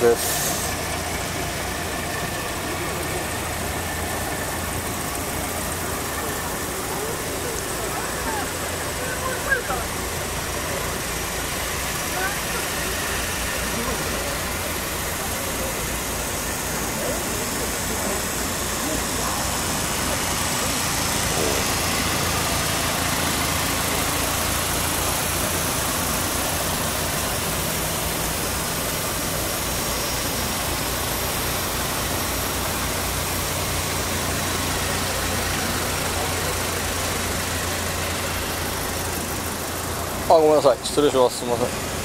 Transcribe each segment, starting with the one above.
ですごめんなさい。失礼します。すいません。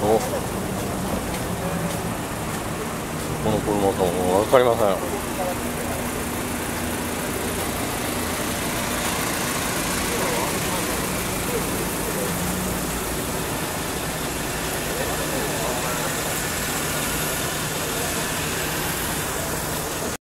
この車かも分かりません。